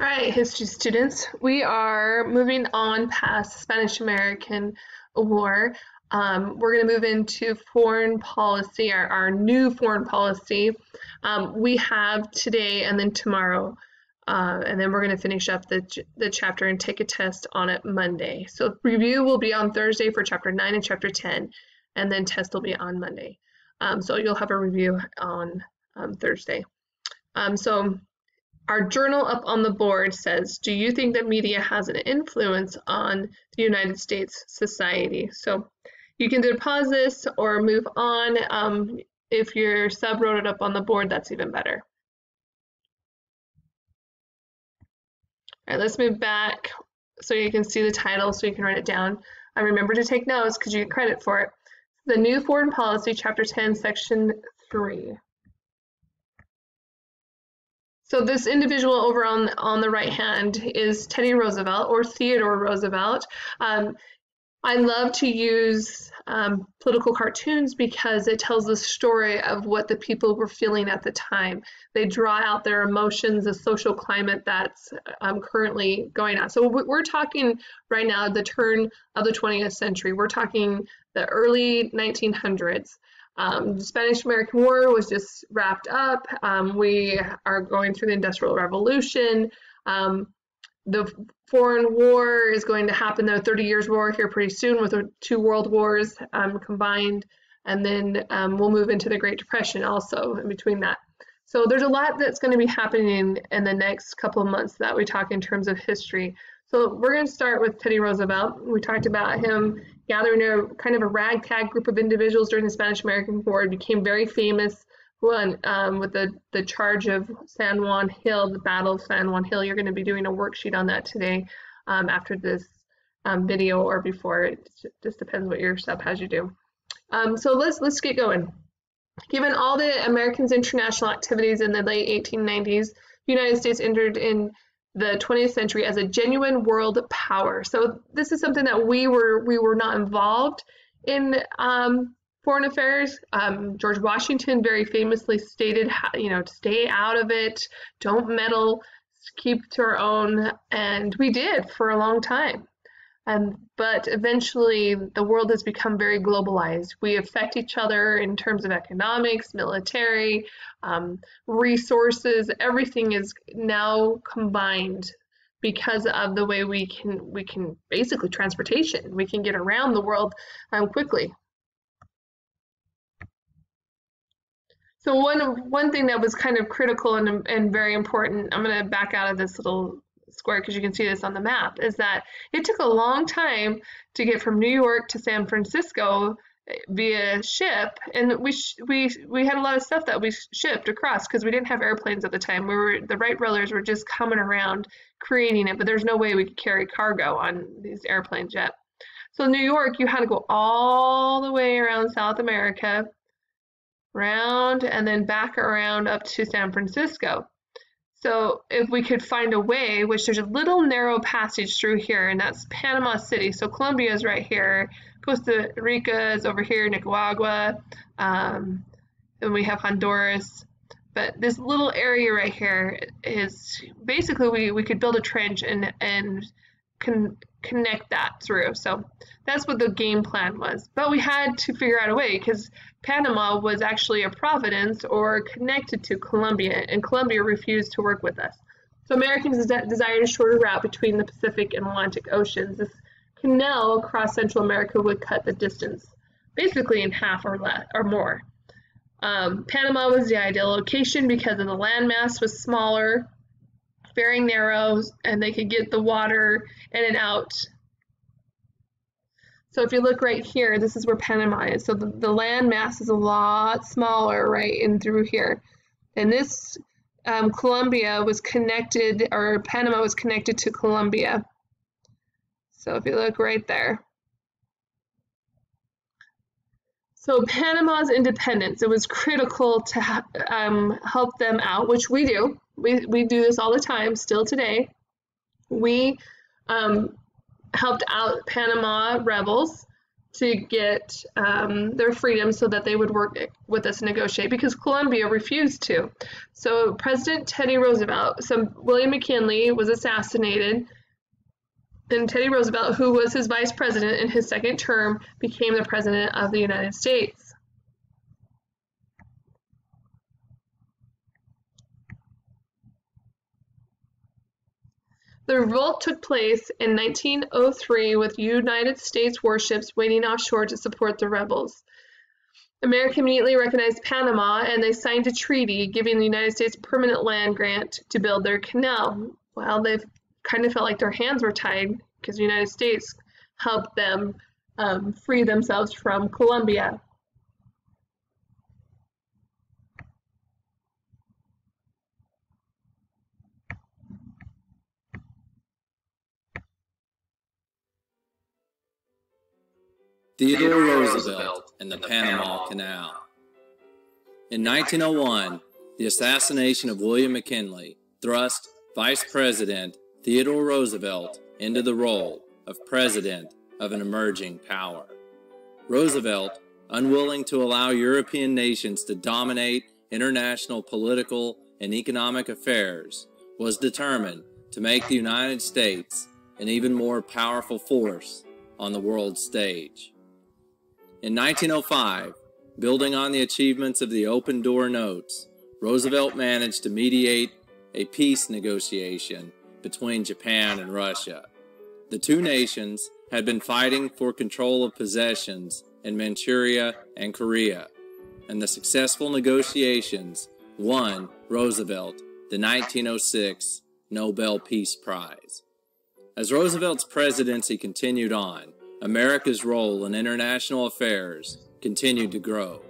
All right, history students, we are moving on past Spanish American War. Um, we're going to move into foreign policy, our, our new foreign policy. Um, we have today and then tomorrow, uh, and then we're going to finish up the, the chapter and take a test on it Monday. So review will be on Thursday for chapter 9 and chapter 10, and then test will be on Monday. Um, so you'll have a review on um, Thursday. Um, so our journal up on the board says, do you think that media has an influence on the United States society? So you can either pause this or move on. Um, if your sub wrote it up on the board, that's even better. All right, let's move back so you can see the title so you can write it down. And remember to take notes because you get credit for it. The New Foreign Policy, Chapter 10, Section 3. So this individual over on, on the right hand is Teddy Roosevelt or Theodore Roosevelt. Um, I love to use um, political cartoons because it tells the story of what the people were feeling at the time. They draw out their emotions, the social climate that's um, currently going on. So we're talking right now the turn of the 20th century. We're talking the early 1900s. Um, the Spanish American War was just wrapped up. Um, we are going through the Industrial Revolution. Um, the foreign war is going to happen, the 30 Years' War here pretty soon with the two world wars um, combined. And then um, we'll move into the Great Depression also in between that. So there's a lot that's going to be happening in the next couple of months that we talk in terms of history. So we're going to start with Teddy Roosevelt. We talked about him gathering a kind of a ragtag group of individuals during the Spanish American War. Became very famous one um, with the, the charge of San Juan Hill, the Battle of San Juan Hill. You're going to be doing a worksheet on that today um, after this um, video or before. It just depends what your sub has you do. Um, so let's let's get going. Given all the Americans' international activities in the late 1890s, the United States entered in the 20th century as a genuine world power. So this is something that we were we were not involved in um, foreign affairs. Um, George Washington very famously stated, you know, stay out of it, don't meddle, keep to our own, and we did for a long time. Um, but eventually, the world has become very globalized. We affect each other in terms of economics, military, um, resources. Everything is now combined because of the way we can we can basically transportation. We can get around the world um, quickly. So one one thing that was kind of critical and, and very important. I'm going to back out of this little square because you can see this on the map is that it took a long time to get from New York to San Francisco eh, via ship. And we we we had a lot of stuff that we shipped across because we didn't have airplanes at the time. We were the Wright brothers were just coming around creating it but there's no way we could carry cargo on these airplanes yet. So New York you had to go all the way around South America round and then back around up to San Francisco so if we could find a way, which there's a little narrow passage through here, and that's Panama City. So Colombia is right here, Costa Rica is over here, Nicaragua, um, and we have Honduras. But this little area right here is basically we, we could build a trench and and con connect that through. So that's what the game plan was. But we had to figure out a way because Panama was actually a providence or connected to Colombia, and Colombia refused to work with us. So Americans desired a shorter route between the Pacific and Atlantic Oceans. This canal across Central America would cut the distance basically in half or less or more. Um, Panama was the ideal location because of the landmass was smaller, very narrow, and they could get the water in and out so if you look right here, this is where Panama is. So the, the land mass is a lot smaller right in through here. And this um, Colombia was connected, or Panama was connected to Colombia. So if you look right there. So Panama's independence, it was critical to um, help them out, which we do. We, we do this all the time, still today. We um, helped out Panama rebels to get um, their freedom so that they would work with us negotiate because Colombia refused to. So President Teddy Roosevelt, so William McKinley was assassinated and Teddy Roosevelt, who was his vice president in his second term, became the president of the United States. The revolt took place in 1903 with United States warships waiting offshore to support the rebels. America immediately recognized Panama and they signed a treaty giving the United States permanent land grant to build their canal. Well, they kind of felt like their hands were tied because the United States helped them um, free themselves from Colombia. Theodore Roosevelt and the Panama Canal. In 1901, the assassination of William McKinley thrust Vice President Theodore Roosevelt into the role of President of an emerging power. Roosevelt, unwilling to allow European nations to dominate international political and economic affairs, was determined to make the United States an even more powerful force on the world stage. In 1905, building on the achievements of the Open Door Notes, Roosevelt managed to mediate a peace negotiation between Japan and Russia. The two nations had been fighting for control of possessions in Manchuria and Korea, and the successful negotiations won Roosevelt the 1906 Nobel Peace Prize. As Roosevelt's presidency continued on, America's role in international affairs continued to grow.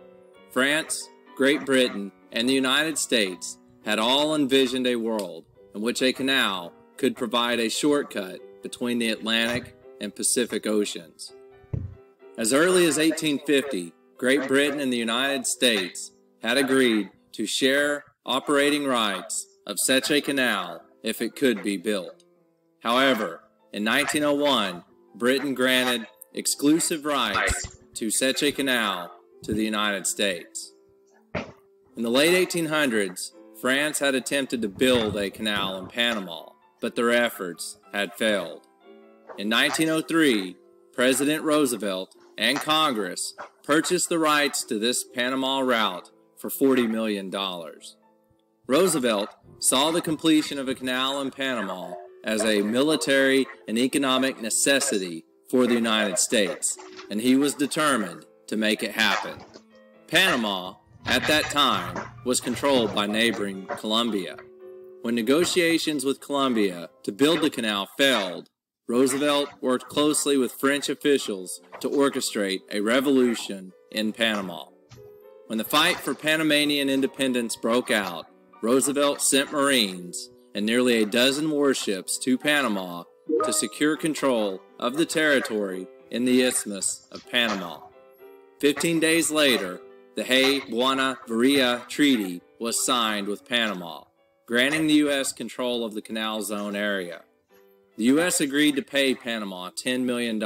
France, Great Britain, and the United States had all envisioned a world in which a canal could provide a shortcut between the Atlantic and Pacific Oceans. As early as 1850, Great Britain and the United States had agreed to share operating rights of such a canal if it could be built. However, in 1901, Britain granted exclusive rights to such a canal to the United States. In the late 1800s, France had attempted to build a canal in Panama, but their efforts had failed. In 1903, President Roosevelt and Congress purchased the rights to this Panama route for $40 million. Roosevelt saw the completion of a canal in Panama as a military and economic necessity for the United States, and he was determined to make it happen. Panama, at that time, was controlled by neighboring Colombia. When negotiations with Colombia to build the canal failed, Roosevelt worked closely with French officials to orchestrate a revolution in Panama. When the fight for Panamanian independence broke out, Roosevelt sent Marines and nearly a dozen warships to Panama to secure control of the territory in the Isthmus of Panama. Fifteen days later, the Hay-Bunau-Varilla Treaty was signed with Panama, granting the U.S. control of the Canal Zone area. The U.S. agreed to pay Panama $10 million,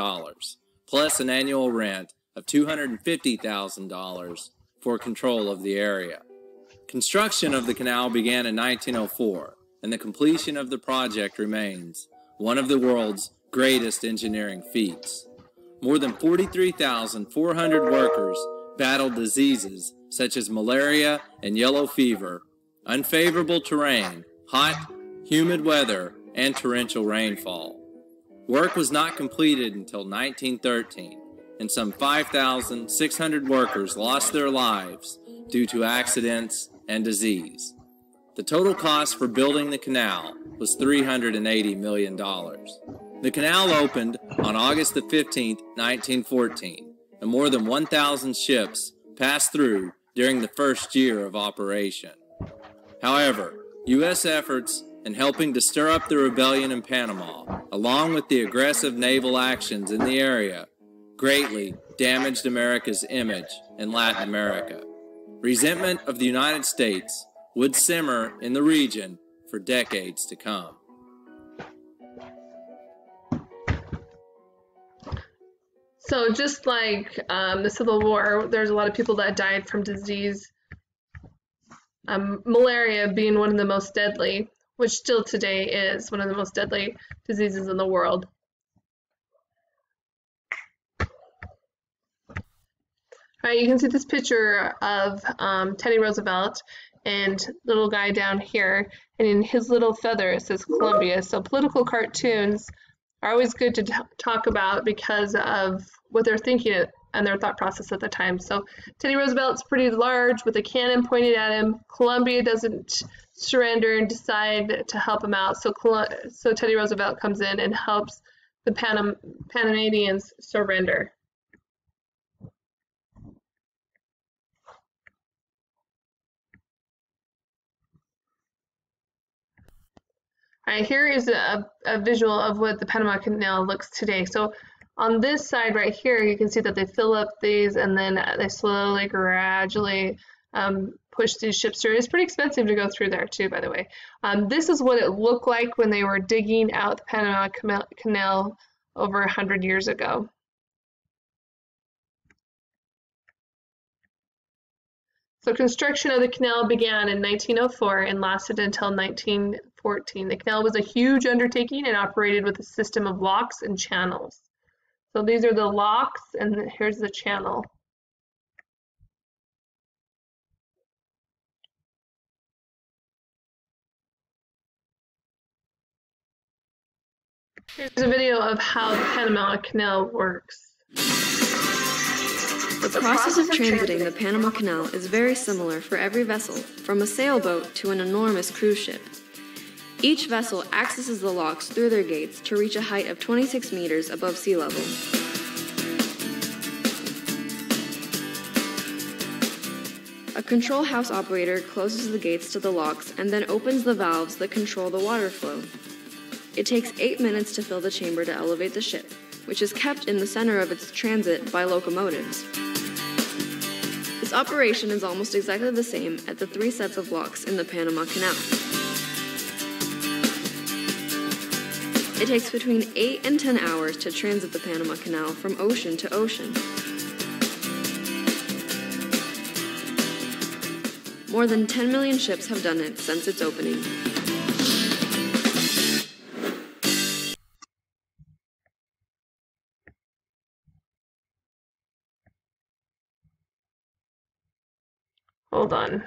plus an annual rent of $250,000 for control of the area. Construction of the canal began in 1904, and the completion of the project remains one of the world's greatest engineering feats. More than 43,400 workers battled diseases such as malaria and yellow fever, unfavorable terrain, hot, humid weather, and torrential rainfall. Work was not completed until 1913, and some 5,600 workers lost their lives due to accidents and disease. The total cost for building the canal was $380 million. The canal opened on August 15, 1914, and more than 1,000 ships passed through during the first year of operation. However, U.S. efforts in helping to stir up the rebellion in Panama, along with the aggressive naval actions in the area, greatly damaged America's image in Latin America. Resentment of the United States would simmer in the region for decades to come. So just like um, the Civil War, there's a lot of people that died from disease. Um, malaria being one of the most deadly, which still today is one of the most deadly diseases in the world. All right, you can see this picture of um, Teddy Roosevelt and little guy down here, and in his little feather it says Columbia. So political cartoons are always good to talk about because of what they're thinking and their thought process at the time. So Teddy Roosevelt's pretty large with a cannon pointed at him. Colombia doesn't surrender and decide to help him out. So so Teddy Roosevelt comes in and helps the Panam Panamanians surrender. Here is a, a visual of what the Panama Canal looks today. So on this side right here, you can see that they fill up these and then they slowly, gradually um, push these ships through. It's pretty expensive to go through there too, by the way. Um, this is what it looked like when they were digging out the Panama Canal over 100 years ago. So construction of the canal began in 1904 and lasted until 1914. The canal was a huge undertaking and operated with a system of locks and channels. So these are the locks and here's the channel. Here's a video of how the Panama Canal works. The process of transiting the Panama Canal is very similar for every vessel, from a sailboat to an enormous cruise ship. Each vessel accesses the locks through their gates to reach a height of 26 meters above sea level. A control house operator closes the gates to the locks and then opens the valves that control the water flow. It takes 8 minutes to fill the chamber to elevate the ship, which is kept in the center of its transit by locomotives. This operation is almost exactly the same at the three sets of locks in the Panama Canal. It takes between 8 and 10 hours to transit the Panama Canal from ocean to ocean. More than 10 million ships have done it since its opening. Hold on.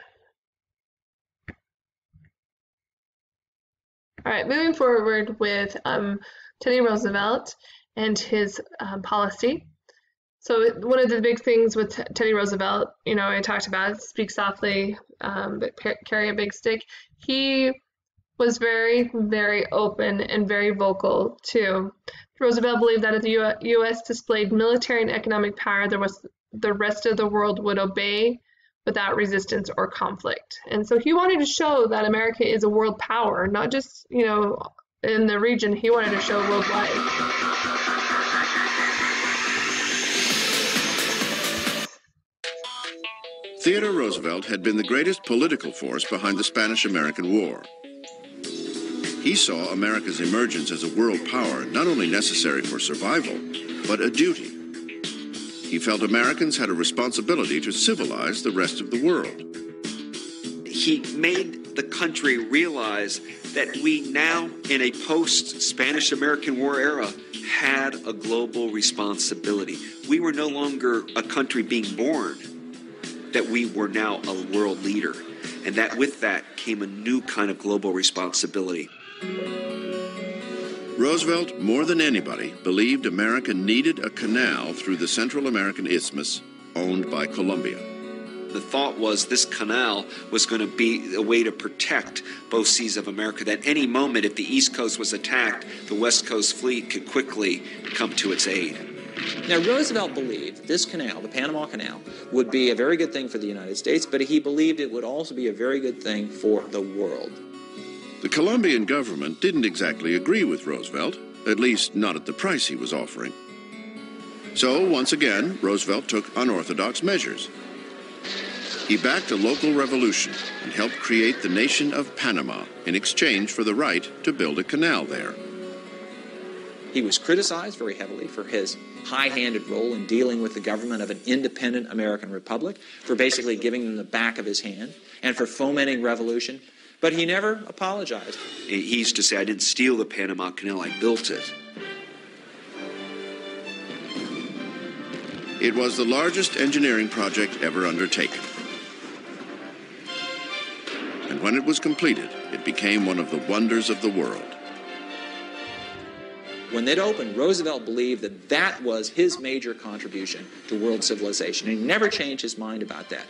All right, moving forward with um, Teddy Roosevelt and his um, policy. So one of the big things with Teddy Roosevelt, you know, I talked about speak softly, um, but carry a big stick. He was very, very open and very vocal too. Roosevelt believed that if the U.S. displayed military and economic power, there was the rest of the world would obey without resistance or conflict. And so he wanted to show that America is a world power, not just, you know, in the region, he wanted to show worldwide. Theodore Roosevelt had been the greatest political force behind the Spanish American War. He saw America's emergence as a world power not only necessary for survival, but a duty he felt Americans had a responsibility to civilize the rest of the world. He made the country realize that we now, in a post Spanish American War era, had a global responsibility. We were no longer a country being born, that we were now a world leader. And that with that came a new kind of global responsibility. Roosevelt, more than anybody, believed America needed a canal through the Central American Isthmus owned by Colombia. The thought was this canal was going to be a way to protect both seas of America, that any moment, if the East Coast was attacked, the West Coast fleet could quickly come to its aid. Now, Roosevelt believed this canal, the Panama Canal, would be a very good thing for the United States, but he believed it would also be a very good thing for the world. The Colombian government didn't exactly agree with Roosevelt, at least not at the price he was offering. So, once again, Roosevelt took unorthodox measures. He backed a local revolution and helped create the nation of Panama in exchange for the right to build a canal there. He was criticized very heavily for his high handed role in dealing with the government of an independent American republic, for basically giving them the back of his hand, and for fomenting revolution. But he never apologized. He used to say, I didn't steal the Panama Canal, I built it. It was the largest engineering project ever undertaken. And when it was completed, it became one of the wonders of the world. When it opened, Roosevelt believed that that was his major contribution to world civilization, and he never changed his mind about that.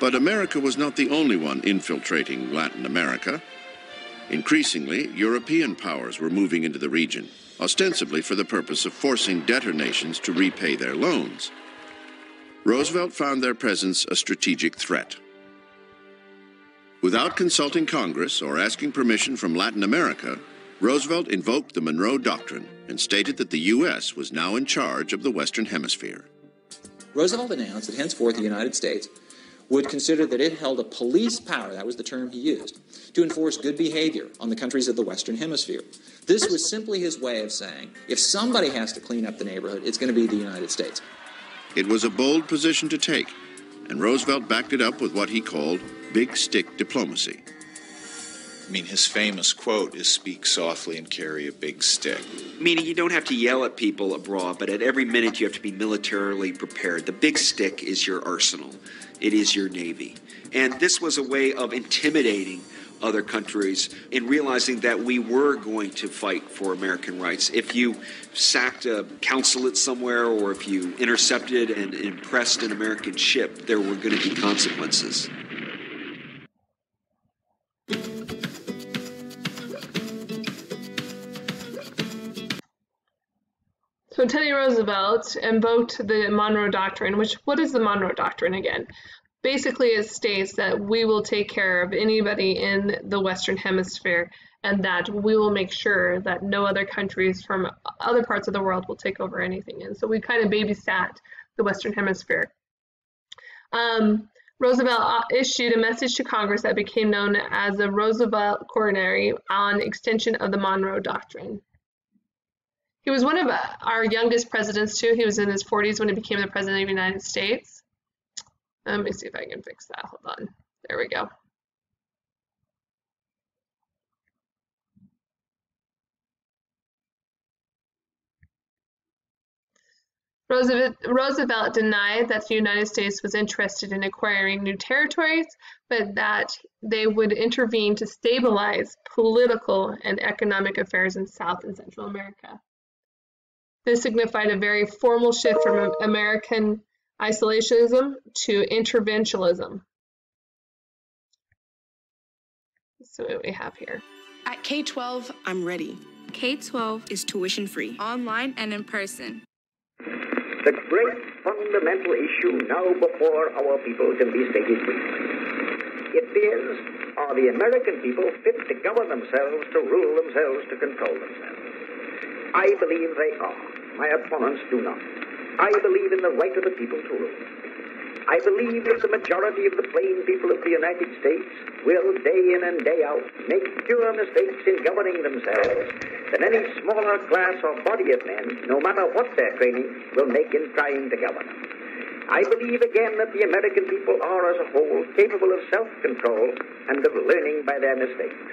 But America was not the only one infiltrating Latin America. Increasingly, European powers were moving into the region, ostensibly for the purpose of forcing debtor nations to repay their loans. Roosevelt found their presence a strategic threat. Without consulting Congress or asking permission from Latin America, Roosevelt invoked the Monroe Doctrine and stated that the U.S. was now in charge of the Western Hemisphere. Roosevelt announced that henceforth the United States would consider that it held a police power, that was the term he used, to enforce good behavior on the countries of the Western Hemisphere. This was simply his way of saying if somebody has to clean up the neighborhood, it's going to be the United States. It was a bold position to take, and Roosevelt backed it up with what he called big stick diplomacy. I mean, his famous quote is speak softly and carry a big stick. Meaning you don't have to yell at people abroad, but at every minute you have to be militarily prepared. The big stick is your arsenal, it is your navy. And this was a way of intimidating other countries in realizing that we were going to fight for American rights. If you sacked a consulate somewhere or if you intercepted and impressed an American ship, there were going to be consequences. So Teddy Roosevelt invoked the Monroe Doctrine, which what is the Monroe Doctrine again? Basically, it states that we will take care of anybody in the Western Hemisphere and that we will make sure that no other countries from other parts of the world will take over anything. And so we kind of babysat the Western Hemisphere. Um, Roosevelt uh, issued a message to Congress that became known as the Roosevelt Corollary on extension of the Monroe Doctrine. He was one of our youngest presidents too. He was in his 40s when he became the president of the United States. Let me see if I can fix that. Hold on. There we go. Roosevelt, denied that the United States was interested in acquiring new territories, but that they would intervene to stabilize political and economic affairs in South and Central America. This signified a very formal shift from American isolationism to interventionism. So what we have here. At K-12, I'm ready. K-12 is tuition free. Online and in person. The great fundamental issue now before our people can be stated briefly. It is, are the American people fit to govern themselves, to rule themselves, to control themselves? I believe they are. My opponents do not. I believe in the right of the people to rule. I believe that the majority of the plain people of the United States will, day in and day out, make fewer mistakes in governing themselves than any smaller class or body of men, no matter what their training, will make in trying to govern. I believe again that the American people are, as a whole, capable of self-control and of learning by their mistakes.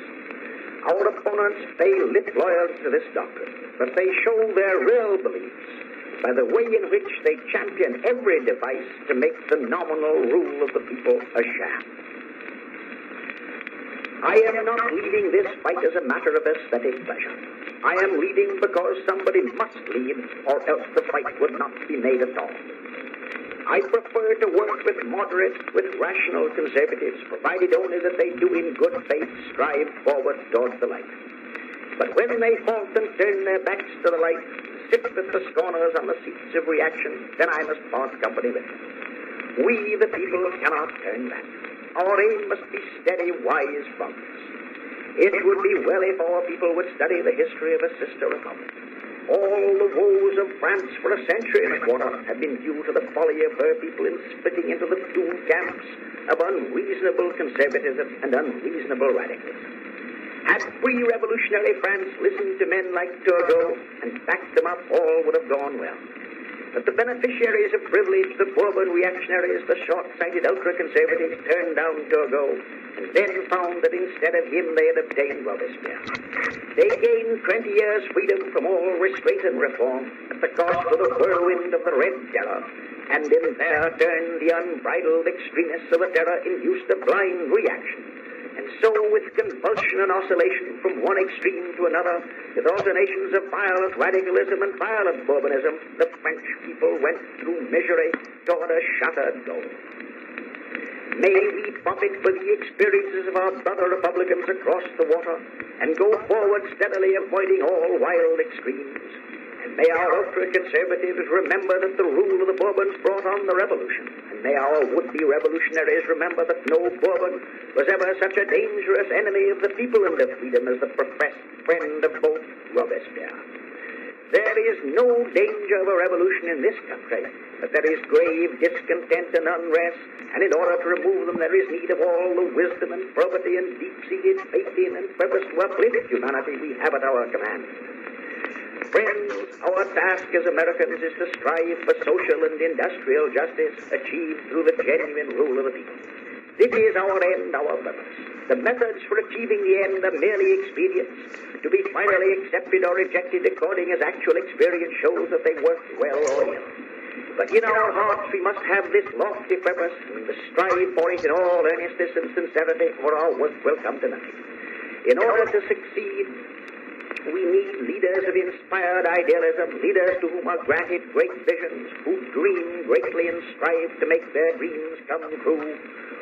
Our opponents fail lip loyal to this doctrine but they show their real beliefs by the way in which they champion every device to make the nominal rule of the people a sham. I am not leading this fight as a matter of aesthetic pleasure. I am leading because somebody must lead, or else the fight would not be made at all. I prefer to work with moderate, with rational conservatives, provided only that they do in good faith strive forward towards the light. But when they halt and turn their backs to the light, sit with the scorners on the seats of reaction, then I must part company with them. We, the people, cannot turn back. Our aim must be steady, wise progress. It would be well if our people would study the history of a sister republic. All the woes of France for a century and a quarter have been due to the folly of her people in splitting into the two camps of unreasonable conservatism and unreasonable radicalism. Had pre-revolutionary France listened to men like Turgot and backed them up, all would have gone well. But the beneficiaries of privilege, the Bourbon reactionaries, the short-sighted ultra-conservatives, turned down Turgot and then found that instead of him they had obtained Robespierre. They gained 20 years' freedom from all restraint and reform at the cost of the whirlwind of the Red Terror, and in their turn the unbridled extremists of the terror induced a blind reaction so, with convulsion and oscillation from one extreme to another, with alternations of violent radicalism and violent Bourbonism, the French people went through misery toward a shattered goal. May we profit by the experiences of our brother republicans across the water and go forward steadily, avoiding all wild extremes. And may our ultra-conservatives remember that the rule of the Bourbons brought on the revolution. May our would-be revolutionaries remember that no Bourbon was ever such a dangerous enemy of the people and of freedom as the professed friend of both Robespierre. There is no danger of a revolution in this country, but there is grave discontent and unrest, and in order to remove them there is need of all the wisdom and probity and deep-seated faith in and purpose to uplift humanity we have at our command. Friends, our task as Americans is to strive for social and industrial justice achieved through the genuine rule of the people. This is our end, our purpose. The methods for achieving the end are merely expedients, to be finally accepted or rejected according as actual experience shows that they work well or ill. But in our hearts we must have this lofty purpose and strive for it in all earnestness and sincerity, or our work will come to nothing. In order to succeed, we need leaders of inspired idealism, leaders to whom are granted great visions, who dream greatly and strive to make their dreams come true,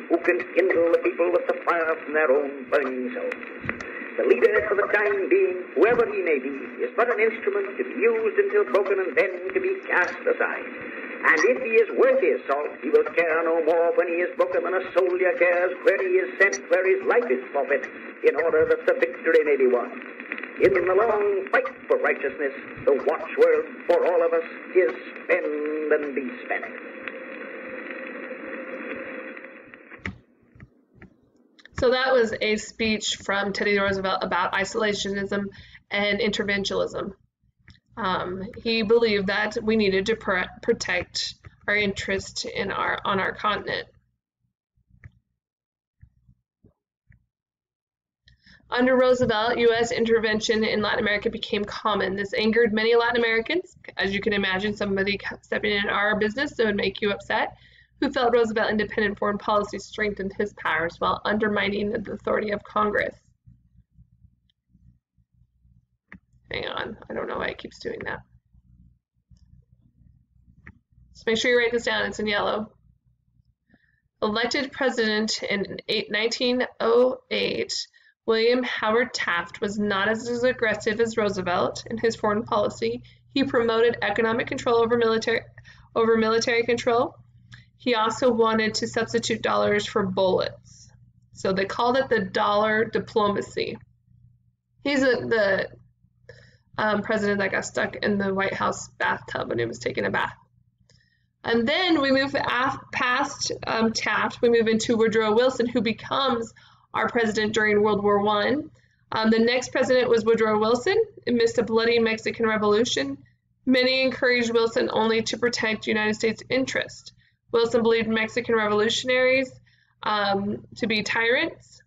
who can kindle the people with the fire from their own burning souls. The leader, for the time being, whoever he may be, is but an instrument to be used until broken and then to be cast aside. And if he is worth his salt, he will care no more when he is broken than a soldier cares where he is sent, where his life is forfeit, in order that the victory may be won. In the long fight for righteousness, the watchword for all of us is spend and be spent. So that was a speech from Teddy Roosevelt about isolationism and interventionism. Um, he believed that we needed to pr protect our interest in our on our continent. Under Roosevelt, U.S. intervention in Latin America became common. This angered many Latin Americans. As you can imagine, somebody stepping in our business would make you upset, who felt Roosevelt's independent foreign policy strengthened his powers while undermining the authority of Congress. Hang on, I don't know why it keeps doing that. So make sure you write this down, it's in yellow. Elected president in 1908, William Howard Taft was not as aggressive as Roosevelt in his foreign policy. He promoted economic control over military over military control. He also wanted to substitute dollars for bullets. So they called it the dollar diplomacy. He's a, the um, president that got stuck in the White House bathtub when he was taking a bath. And then we move past um, Taft, we move into Woodrow Wilson, who becomes our president during World War One. Um, the next president was Woodrow Wilson. Amidst a bloody Mexican Revolution, many encouraged Wilson only to protect United States interest. Wilson believed Mexican revolutionaries um, to be tyrants.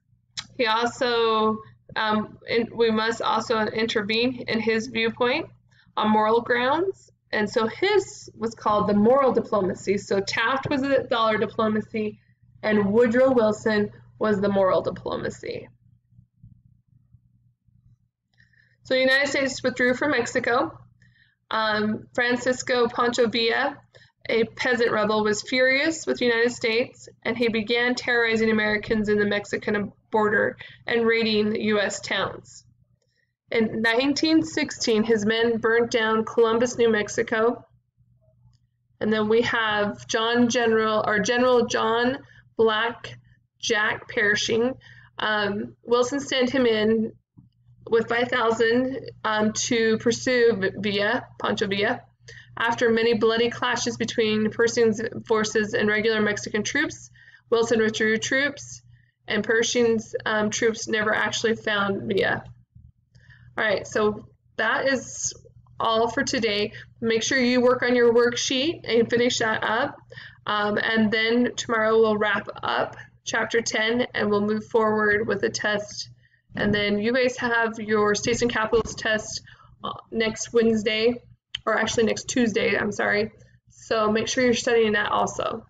He also, um, we must also intervene in his viewpoint on moral grounds. And so his was called the moral diplomacy. So Taft was the dollar diplomacy, and Woodrow Wilson was the moral diplomacy. So the United States withdrew from Mexico. Um, Francisco Pancho Villa, a peasant rebel, was furious with the United States and he began terrorizing Americans in the Mexican border and raiding U.S. towns. In 1916, his men burnt down Columbus, New Mexico. And then we have John General, or General John Black Jack Pershing. Um, Wilson sent him in with 5,000 um, to pursue Villa, Pancho Villa. After many bloody clashes between Pershing's forces and regular Mexican troops, Wilson withdrew troops and Pershing's um, troops never actually found Mia. All right, so that is all for today. Make sure you work on your worksheet and finish that up. Um, and then tomorrow we'll wrap up chapter 10 and we'll move forward with a test. And then you guys have your states and capitals test uh, next Wednesday, or actually next Tuesday, I'm sorry. So make sure you're studying that also.